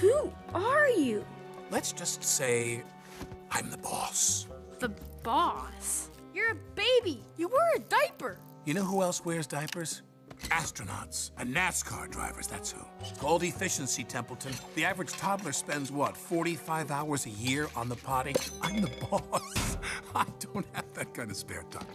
Who are you? Let's just say I'm the boss. The boss. You're a baby. You wear a diaper. You know who else wears diapers? Astronauts and NASCAR drivers, that's who. Called efficiency, Templeton. The average toddler spends, what, 45 hours a year on the potty? I'm the boss. I don't have that kind of spare time.